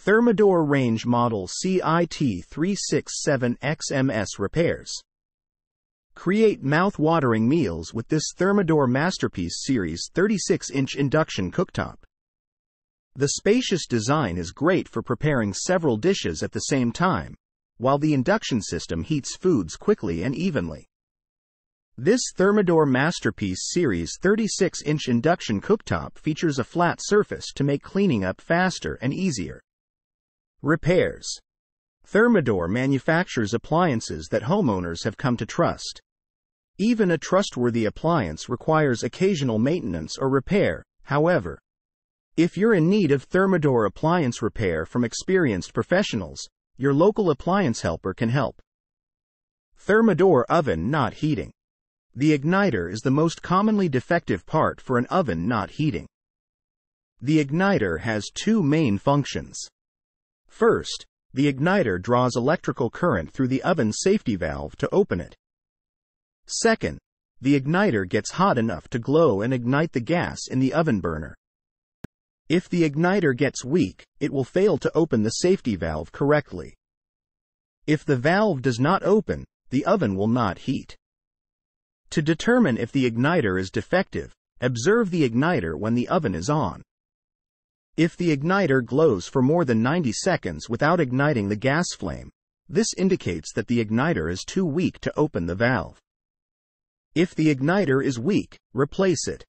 Thermador Range Model CIT367XMS Repairs. Create mouth-watering meals with this Thermador Masterpiece Series 36-inch induction cooktop. The spacious design is great for preparing several dishes at the same time, while the induction system heats foods quickly and evenly. This Thermador Masterpiece Series 36-inch induction cooktop features a flat surface to make cleaning up faster and easier. Repairs Thermador manufactures appliances that homeowners have come to trust. Even a trustworthy appliance requires occasional maintenance or repair, however. If you're in need of Thermador appliance repair from experienced professionals, your local appliance helper can help. Thermador oven not heating. The igniter is the most commonly defective part for an oven not heating. The igniter has two main functions. First, the igniter draws electrical current through the oven safety valve to open it. Second, the igniter gets hot enough to glow and ignite the gas in the oven burner. If the igniter gets weak, it will fail to open the safety valve correctly. If the valve does not open, the oven will not heat. To determine if the igniter is defective, observe the igniter when the oven is on. If the igniter glows for more than 90 seconds without igniting the gas flame, this indicates that the igniter is too weak to open the valve. If the igniter is weak, replace it.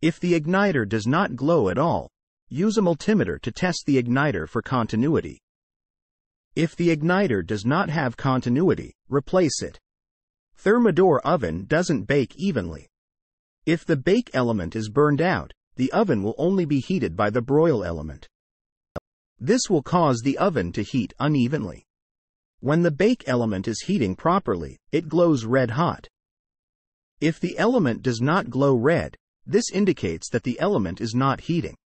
If the igniter does not glow at all, use a multimeter to test the igniter for continuity. If the igniter does not have continuity, replace it. Thermador oven doesn't bake evenly. If the bake element is burned out, the oven will only be heated by the broil element. This will cause the oven to heat unevenly. When the bake element is heating properly, it glows red hot. If the element does not glow red, this indicates that the element is not heating.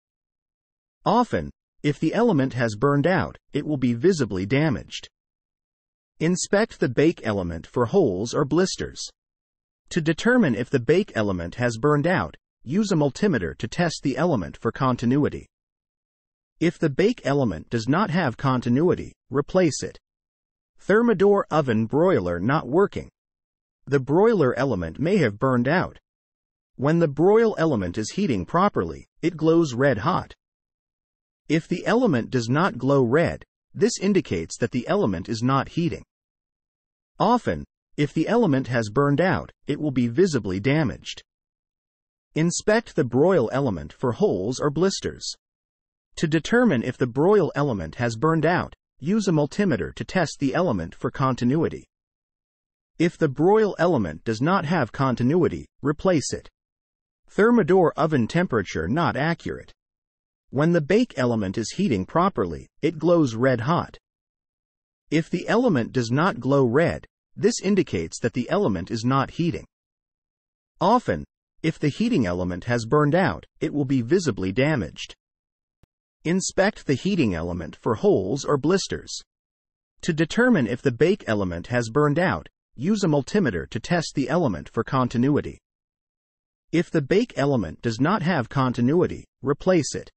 Often, if the element has burned out, it will be visibly damaged. Inspect the bake element for holes or blisters. To determine if the bake element has burned out, use a multimeter to test the element for continuity. If the bake element does not have continuity, replace it. Thermador oven broiler not working. The broiler element may have burned out. When the broil element is heating properly, it glows red hot. If the element does not glow red, this indicates that the element is not heating. Often, if the element has burned out, it will be visibly damaged. Inspect the broil element for holes or blisters. To determine if the broil element has burned out, use a multimeter to test the element for continuity. If the broil element does not have continuity, replace it. Thermador oven temperature not accurate. When the bake element is heating properly, it glows red hot. If the element does not glow red, this indicates that the element is not heating. Often, if the heating element has burned out, it will be visibly damaged. Inspect the heating element for holes or blisters. To determine if the bake element has burned out, use a multimeter to test the element for continuity. If the bake element does not have continuity, replace it.